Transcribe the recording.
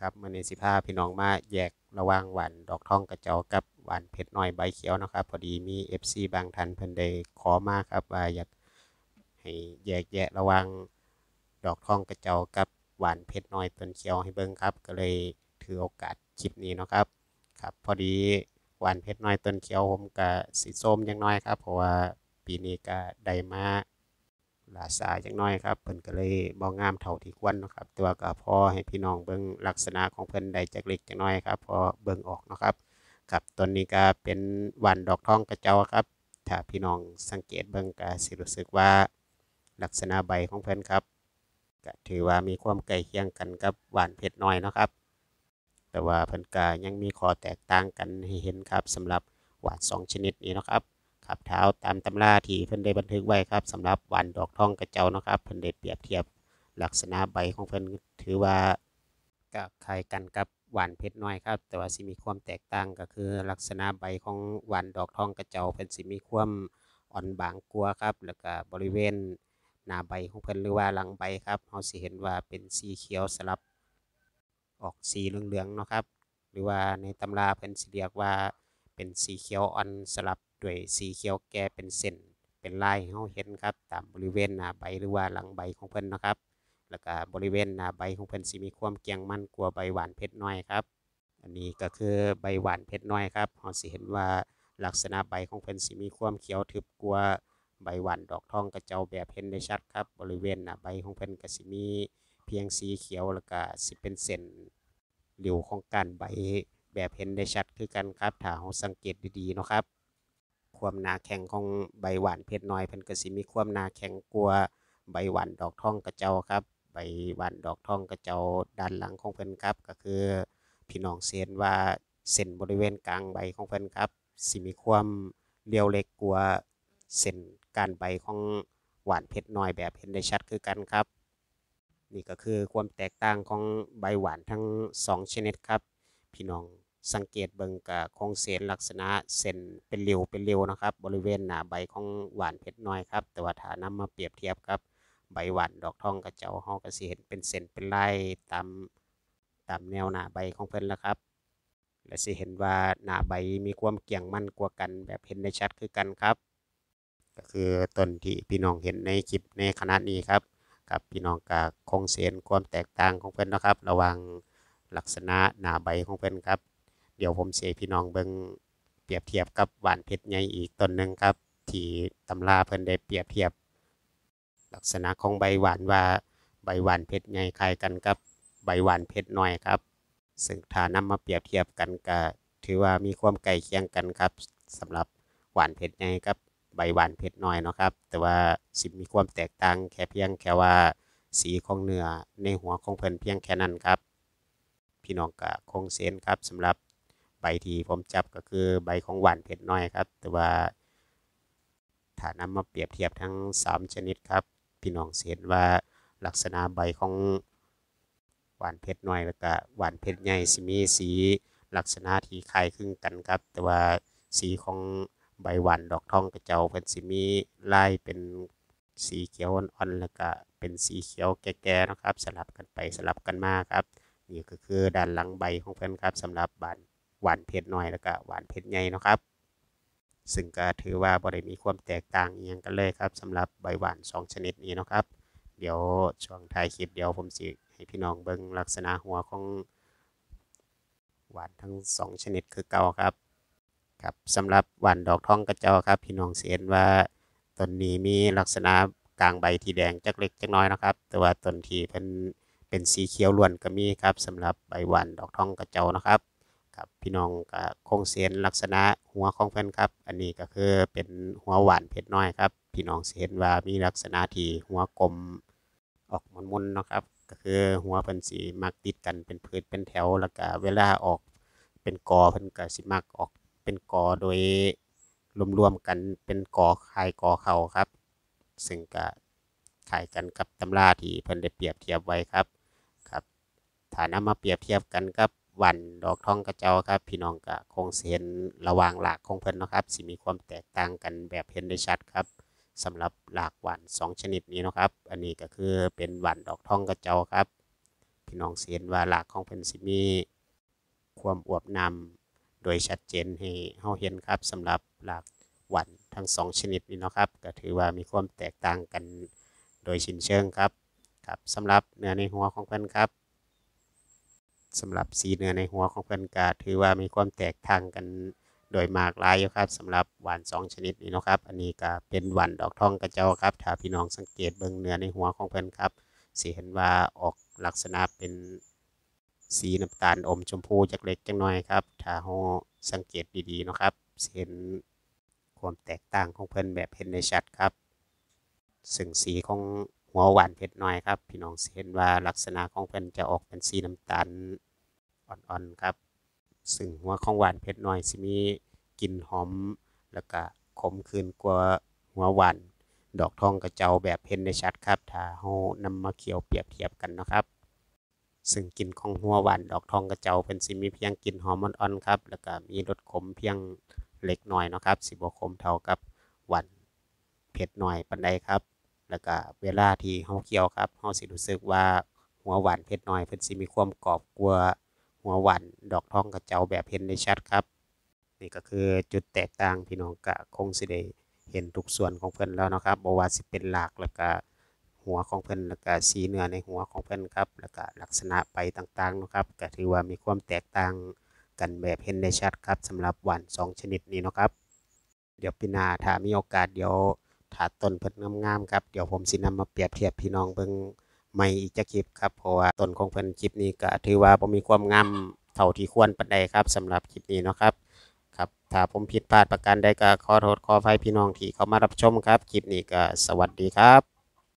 ครับมื้อนี้สิพาพี่น้องมาแยกระว่างหวานดอกทองกระจ้ากับหวานเพชรน้อยใบเขียวนะครับ พอดีมี FC บางท่านเพิ่นได้ขอมาครับว่าอยากให้แยกแยะระว่างดอกทองกระจ้ากับหวานเพชรน้อยต้นเขียวให้เบิ่งครับ ก็เลยถือโอกาสคลิปนี้นะครับครับ พอดีหวานเพชรน้อยต้นเขียวผมก็สิส้มจังน้อยครับเพราะว่าปีนี้ก็ได้มา ลาสาจังน้อยครับเพิ่นก็เลยบ่งามเท่าที่ควรนะครับแต่ว่าก็พอให้พี่น้องเบิ่งลักษณะของเพิ่นได้จักเล็กจักน้อยครับพอเบิ่งออกนะครับครับต้นนี้ก็เป็นหวานดอกทองกระเจ้าครับ ถ้าพี่น้องสังเกตเบิ่งก็สิรู้สึกว่าลักษณะใบของเพิ่นครับก็ถือว่ามีความใกล้เคียงกันกับหวานเพชรน้อยนะครับ แต่ว่าเพิ่นก็ยังมีข้อแตกต่างกันให้เห็นครับสำหรับหวานสองชนิดนี้นะครับ ครับเท้าตามตำราที่เพิ่นได้บันทึกไว้ครับสำหรับหวานดอกทองกระเจ้าเนาะครับเพิ่นได้เปรียบเทียบลักษณะใบของเพิ่นถือว่าก็คล้ายกันกับหวานเพชรน้อยครับ แต่ว่าสิมีความแตกต่างก็คือ ลักษณะใบของหวานดอกทองกระเจ้าเพิ่นสิมีความอ่อนบางกว่าครับ แล้วก็บริเวณหน้าใบของเพิ่นหรือว่าหลังใบครับเราสิเห็นว่าเป็นสีเขียวสลับออกสีเหลืองๆเนาะครับ หรือว่าในตำราเพิ่นสิเรียกว่าเป็นสีเขียวอ่อนสลับ ด้วยสีเขียวแก่เป็นเส้นเป็นลายเราเห็นครับตามบริเวณหน้าใบหรือว่าหลังใบของเพิ่นนะครับ แล้วก็บริเวณหน้าใบของเพิ่นสิมีความเกี่ยงมั่นกว่าใบหวานเพชรน้อยครับ อันนี้ก็คือใบหวานเพชรน้อยครับเราสิเห็นว่าลักษณะใบของเพิ่นสิมีความเขียวทึบกว่าใบหวานดอกทองกระเจ้าแบบเห็นได้ชัดครับ บริเวณหน้าใบของเพิ่นก็สิมีเพียงสีเขียวแล้วก็สิเป็นเส้นเหลียวของกานใบแบบเห็นได้ชัดคือกันครับถ้าเราสังเกตดีๆนะครับ ความหนาแข็งของใบหวานเพชรน้อยเพิ่นก็สิมีความหนาแข็งกว่าใบหวานดอกทองกระเจ้าครับ ใบหวานดอกทองกระเจ้าด้านหลังของเพิ่นครับ ก็คือพี่น้องเห็นว่าเส้นบริเวณกลางใบของเพิ่นครับสิมีความเรียวเล็กกว่าเส้นกานใบของหวานเพชรน้อยแบบเห็นได้ชัดคือกันครับ นี่ก็คือความแตกต่างของใบหวานทั้งสองชนิดครับ พี่น้อง สังเกตเบิ่งกับคงเส้นลักษณะเส้นเป็นริ้วเป็นริ้วนะครับ บริเวณหน้าใบของหวานเพชรน้อยครับ แต่ว่าถ้านำมาเปรียบเทียบกับใบหวานดอกทองกระเจ้าเฮาก็สิเห็นเป็นเส้นเป็นลายตามตามแนวหน้าใบของเพิ่นแล้วครับ และสิเห็นว่าหน้าใบมีความเกี่ยงมั่นกว่ากันแบบเห็นได้ชัดคือกันครับ ก็คือต้นที่พี่น้องเห็นในคลิปในขณะนี้ครับ กับพี่น้องก็คงเห็นความแตกต่างของเพิ่นนะครับ ระหว่างลักษณะหน้าใบของเพิ่นครับ เดี๋ยวผมเสพี่น้องเบิงเปรียบเทียบกับหวานเพชรใหญ่อีกต้นหนึ่งครับ ที่ตำราเพิ่นได้เปรียบเทียบ ลักษณะของใบหวานว่าใบหวานเพชรใหญ่คล้ายกันกับใบหวานเพชรน้อยครับ ซึ่งถ้านำมาเปรียบเทียบกันก็ถือว่ามีความใกล้เคียงกันครับสำหรับหวานเพชรใหญ่กับใบหวานเพชรน้อยเนาะครับ แต่ว่าสิมีความแตกต่างแค่เพียงแค่ว่าสีของเนื้อในหัวของเพิ่นเพียงแค่นั้นครับ พี่น้องก็คงเส้นครับสำหรับ ใบที่ผมจับก็คือใบของหวานเพชรน้อยครับ แต่ว่าถ้านำมาเปรียบเทียบทั้งสามชนิดครับ พี่น้องเห็นว่าลักษณะใบของหวานเพชรน้อยแล้วก็หวานเพชรใหญ่สิมีสีลักษณะที่คล้ายคลึงกันครับ แต่ว่าสีของใบหวานดอกทองกระเจ้าเพิ่นสิมีลายเป็นสีเขียวอ่อนๆแล้วก็เป็นสีเขียวแก่ๆนะครับ สลับกันไปสลับกันมาครับ นี่ก็คือด้านหลังใบของเพิ่นครับสำหรับบาน หวานเพชรน้อยแล้วก็หวานเพชรใหญ่นะครับซึ่งก็ถือว่าบ่ได้มีความแตกต่างอหยังกันเลยครับสำหรับใบหวานสองชนิดนี้นะครับ เดี๋ยวช่วงท้ายคลิปเดี๋ยวผมสิให้พี่น้องเบิ่งลักษณะหัวของหวานทั้งสองชนิดคือเก่าครับครับสำหรับหวานดอกทองกระเจ้าครับ พี่น้องเสิเห็นว่าต้นนี้มีลักษณะกลางใบที่แดงจักเล็กจักน้อยนะครับ แต่ว่าต้นที่เป็นเป็นสีเขียวล้วนก็มีครับสำหรับใบหวานดอกทองกระเจ้านะครับ ครับพี่น้องก็คงเสียนลักษณะหัวของเพิ่นครับ อันนี้ก็คือเป็นหัวหวานเพชรน้อยครับ พี่น้องสิเห็นว่ามีลักษณะที่หัวกลมออกมนๆเนาะครับ ก็คือหัวเพิ่นสิมักติดกันเป็นพืชเป็นแถวแล้วก็เวลาออกเป็นกอเพิ่นก็สิมักออกเป็นกอโดยรวมๆกันเป็นกอคายกอเข่าครับ ซึ่งก็คายกันกับตำราที่เพิ่นได้เปรียบเทียบไว้ครับครับถ้านำมาเปรียบเทียบกันกับ วันดอกทองกระเจ้าครับ พี่น้องก็คงเห็นระว่างหลากของเพิ่นนะครับสิมีความแตกต่างกันแบบเห็นได้ชัดครับสำหรับหลากหวานสองชนิดนี้นะครับ อันนี้ก็คือเป็นหวานดอกทองกระเจ้าครับ พี่น้องเห็นว่าหลากของเพิ่นสิมีความอวบนำโดยชัดเจนให้เฮาเห็นครับสำหรับหลากหวันทั้งสองชนิดนี้นะครับ ก็ถือว่ามีความแตกต่างกันโดยสิ้นเชิงครับครับสำหรับเนื้อในหัวของเพิ่นครับ สำหรับสีเนื้อในหัวของเพิ่นก็ถือว่ามีความแตกต่างกันโดยมากหลายอยู่ครับสำหรับหวานสองชนิดนี้นะครับ อันนี้ก็เป็นหวานดอกทองกระเจ้าครับ ถ้าพี่น้องสังเกตเบิ่งเนื้อในหัวของเพิ่นครับสิเห็นว่าออกลักษณะเป็นสีน้ำตาลอมชมพูจักเล็กจักน้อยครับ ถ้าเฮาสังเกตดีๆนะครับเห็นความแตกต่างของเพิ่นแบบเห็นได้ชัดครับ ซึ่งสีของ หัวหวานเผ็ดน้อยครับ พี่น้องเห็นว่าลักษณะของเพิ่นจะออกเป็นสีน้ำตาลอ่อนๆครับ ซึ่งหัวของหวานเผ็ดน้อยสิมีกลิ่นหอม แล้วก็ขมคืนกว่าหัวหวานดอกทองกระเจ้าแบบเห็นได้ชัดครับ ถ้าเฮานำมาเคี่ยวเปรียบเทียบกันนะครับ ซึ่งกลิ่นของหัวหวานดอกทองกระเจ้าเพิ่นสิมีเพียงกลิ่นหอมอ่อนๆครับ แล้วก็มีรสขมเพียงเล็กน้อยนะครับ สิบ่ขมเท่ากับหวานเผ็ดน้อยปานใดครับ แล้วก็เวลาที่เฮาเคี่ยวครับเฮาสิรู้สึกว่าหัวหวานเผ็ดน้อยเพิ่นสิมีความกรอบกว่าหัวหวานดอกทองกระเจ้าแบบเห็นได้ชัดครับ นี่ก็คือจุดแตกต่างพี่น้องก็คงสิได้เห็นทุกส่วนของเพิ่นแล้วนะครับบ่ว่าสิเป็นหลากแล้วก็หัวของเพิ่นแล้วก็สีเนื้อในหัวของเพิ่นครับแล้วก็ลักษณะใบต่างๆนะครับก็ถือว่ามีความแตกต่างกันแบบเห็นได้ชัดครับสำหรับหวานสองชนิดนี้นะครับ เดี๋ยวพี่นาถ้ามีโอกาสเดี๋ยว ถาต้นเพิ่นงามๆครับเดี๋ยวผมสินำมาเปรียบเทียบพี่น้องเบิ่งใหม่อีกจะคลิปครับเพราะว่าต้นของเพิ่นคลิปนี้ก็ถือว่าบ่มีความงามเท่าที่ควรปานใดครับสำหรับคลิปนี้เนาะครับครับถ้าผมผิดพลาดประการใดก็ขอโทษขออภัยพี่น้องที่เข้ามารับชมครับคลิปนี้ก็สวัสดีครับ